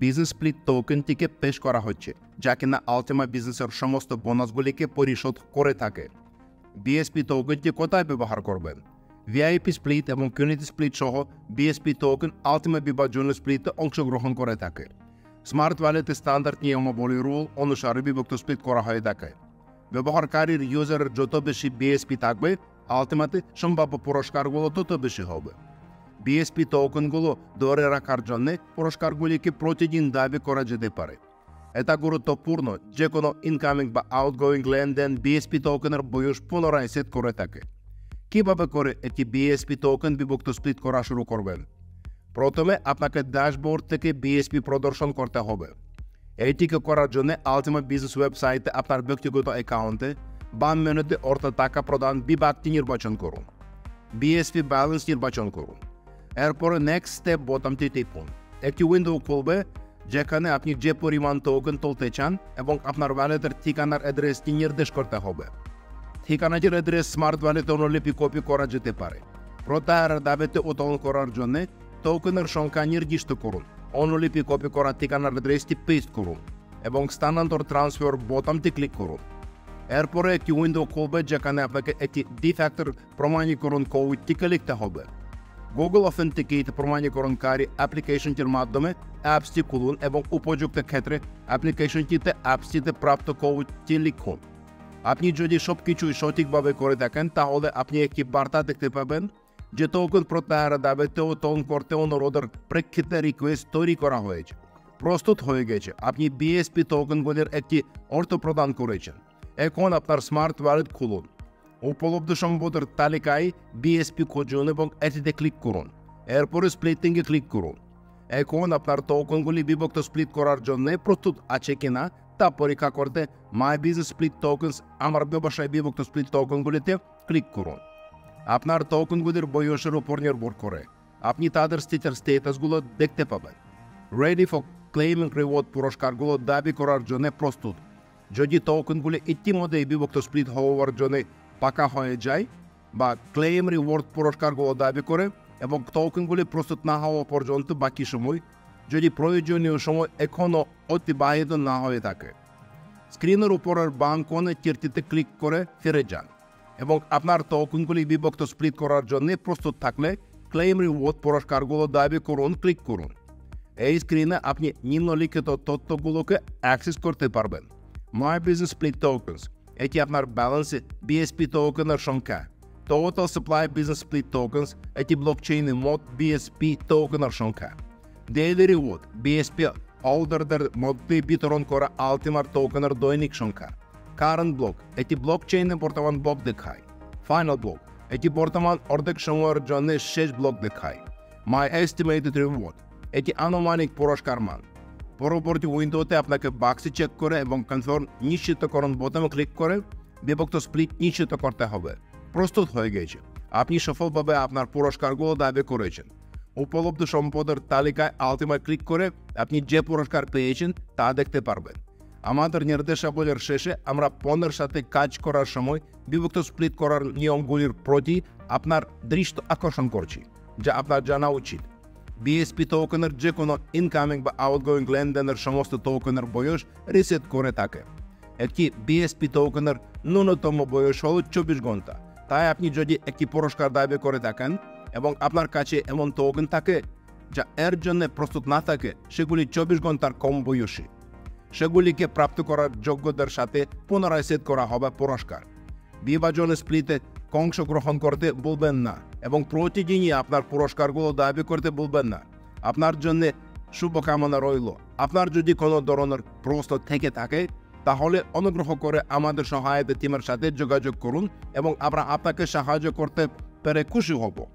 Business split টোকেনটিকে পেশ করা হচ্ছে, যা কিনা আলটিমা বিজনেসের সমস্ত বোনাসগুলিকে পরিশোধ করে থাকে। বিএসপি টোকেনটি কোথায় ব্যবহার করবেন? ভিআইপি স্প্লিট এবং কমিউনিটি স্প্লিট সহ বিএসপি টোকেন আলটিমা বিভাজনীয় স্প্লিটে অংশগ্রহণ করে থাকে। স্মার্ট ওয়ালেটে স্ট্যান্ডার্ড নিয়মাবলী রুল অনুসারে বিভক্ত স্প্লিট করা হয়ে থাকে। ব্যবহারকারীর ইউজারের যত বেশি বিএসপি থাকবে আলটিমাতে সম্ভাব্য পুরস্কারগুলো তত বেশি হবে। বিএসপি টোকেনগুলো ধরে রাখার জন্য পুরস্কারগুলিকে প্রতিদিন দাবি করা যেতে পারে এটা গুরুত্বপূর্ণ যে কোনো ইনকামিং বা আউটগোয়িং লেনদেন বিএসপি টোকেনের বয়স পুনরায় সেট করে থাকে কীভাবে করে একটি বিএসপি টোকেন বিভক্ত স্প্লিট করা শুরু করবেন প্রথমে আপনাকে ড্যাশবোর্ড থেকে বিএসপি প্রদর্শন করতে হবে এইটিকে করার জন্য আলটিমেট বিজনেস ওয়েবসাইটে আপনার ব্যক্তিগত অ্যাকাউন্টে বাম মেনুতে অর্থ টাকা প্রদান বিভাগটি নির্বাচন করুন বিএসপি ব্যালেন্স নির্বাচন করুন এরপরে নেক্সট স্টেপ বোতামটি টিপুন একটি উইন্ডো খুলবে যেখানে আপনি যে পরিমাণ টোকেন তুলতে চান, এবং আপনার ওয়ালেটের ঠিকানার অ্যাড্রেসটি নির্দেশ করতে হবে। ঠিকানাটির অ্যাড্রেস স্মার্ট ওয়ালেটে অনুলিপি কপি করা যেতে পারে। প্রত্যাহারের দাবিতে উত্তোলন করার জন্য টোকেনের সংখ্যা নির্দিষ্ট করুন। অনুলিপি কপি করা ঠিকানার অ্যাড্রেসটি পেস্ট করুন, এবং স্থানান্তর ট্রান্সফার বোতামটি ক্লিক করুন। এরপরে একটি উইন্ডো খুলবে যেখানে আপনাকে একটি ডিফ্যাক্টর প্রমাণীকরণ কোডটিকে লিখতে হবে। গুগল অথেন্টিকেট প্রমাণীকরণকারী অ্যাপ্লিকেশনটির মাধ্যমে অ্যাপসটি খুলুন এবং উপযুক্ত ক্ষেত্রে অ্যাপ্লিকেশনটিতে অ্যাপসটিতে প্রাপ্ত কোডটি লিখুন আপনি যদি সব কিছুই সঠিকভাবে করে দেখেন তাহলে আপনি একটি বার্তা দেখতে পাবেন যে টোকন প্রত্যাহারের দাবিতে উত্তোলন করতে অনুরোধের প্রেক্ষিতে রিকোয়েস্ট তৈরি করা হয়েছে প্রস্তুত হয়ে গেছে আপনি বিএসপি টোকনগুলির একটি অর্থ প্রদান করেছেন এখন আপনার স্মার্ট ওয়ালেট খুলুন উপলব্ধ সম্পদের তালিকায় বিএসপি খুঁজুন এবং এটিতে ক্লিক করুন। এরপরে স্প্লিটিংয়ে ক্লিক করুন। এখন আপনার টোকনগুলি বিভক্ত স্প্লিট করার জন্য প্রস্তুত আছে কিনা তা পরীক্ষা করতে মাই বিজনেস স্প্লিট টোকনস আমার ব্যবসায় বিভক্ত স্প্লিট টোকনগুলিতে ক্লিক করুন। আপনার টোকনগুলির বয়সের উপর নির্ভর করে। আপনি তাদের স্থিতির স্টেটাসগুলো দেখতে পাবেন। রেডি ফর ক্লেমিং রিওয়ার্ড পুরস্কারগুলো দাবি করার জন্য প্রস্তুত। যদি টোকনগুলি ইতিমধ্যেই বিভক্ত স্প্লিট হওয়ার জন্য পাকা হয়ে যায় বা ক্লেম, রিওয়ার্ড পুরস্কারগুলো দাবি করে এবং টোকেনগুলি প্রস্তুত না হওয়া পর্যন্ত বাকি সময় যদি প্রয়োজনীয় সময় এখনও অতিবাহিত না হয়ে থাকে। স্ক্রিনের উপরের বাম কোণে তীরটিতে ক্লিক করে ফিরে যান এবং আপনার টোকেনগুলি বিভক্ত স্প্লিট করার জন্য প্রস্তুত থাকলে ক্লেম, রিওয়ার্ড পুরস্কারগুলো দাবি করুন, ক্লিক করুন। এই স্ক্রিনে আপনি নিম্নলিখিত তথ্যগুলোকে অ্যাক্সেস করতে পারবেন। মাই বিজনেস স্প্লিট টোকেন্স এটি আপনার ব্যালেন্সে বিএসপি টোকেনের সংখ্যা total supply business split tokens এটি ব্লকচেইনে মোট বিএসপি টোকেনের সংখ্যা ডেইলি রিওয়ার্ড বিএসপি হোল্ডারদের মধ্যে বিতরণ করা আলটিমার টোকেনের দৈনিক সংখ্যা কারেন্ট ব্লক এটি ব্লকচেইনে বর্তমান ব্লক দেখায় ফাইনাল ব্লক এটি বর্তমান অর্ধেক সময়ের জন্য শেষ ব্লক দেখায় মাই এস্টিমেটেড রিওয়ার্ড এটি আনুমানিক পুরস্কার মান পরবর্তী উইন্ডোতে আপনাকে বাক্সে চেক করে এবং কনফার্ম নিশ্চিতকরণ বোতামে ক্লিক করে বিভক্ত স্প্লিট নিশ্চিত করতে হবে। প্রস্তুত হয়ে গেছে আপনি সফলভাবে আপনার পুরস্কারগুলো দাবি করেছেন। উপলব্ধ সম্পদের তালিকায় আলটিমায় ক্লিক করে আপনি যে পুরস্কার পেয়েছেন তা দেখতে পারবেন। আমাদের নির্দেশাবলীর শেষে আমরা পণ্যের সাথে কাজ করার সময় বিভক্ত স্প্লিট করার নিয়মগুলির প্রতি আপনার দৃষ্টি আকর্ষণ করছি, যা আপনার জানা উচিত। টোকেনের যে কোনো ইনকামিং বা আউটগোয়িং লেনদেনের সমস্ত টোকেনের বয়স রিসেট করে থাকে একটি বিএসপি টোকেনের ন্যূনতম বয়স হল চব্বিশ ঘণ্টা তাই আপনি যদি একটি পুরস্কার দাবি করে থাকেন এবং আপনার কাছে এমন টোকেন থাকে যা এর জন্য প্রস্তুত না থাকে সেগুলি চব্বিশ ঘণ্টার কম বয়সী সেগুলিকে প্রাপ্ত করার যোগ্যতার সাথে পুনরায় সেট করা হবে পুরস্কার বিভাজন স্প্লিতে অংশগ্রহণ করতে বলবেন না এবং প্রতিদিনই আপনার পুরস্কারগুলো দাবি করতে বলবেন না। আপনার জন্য শুভকামনা রইল। আপনার যদি কোনো ধরনের প্রশ্ন থেকে থাকে, তাহলে অনুগ্রহ করে আমাদের সহায়তা টিমের সাথে যোগাযোগ করুন এবং আমরা আপনাকে সাহায্য করতে পেরে খুশি হব।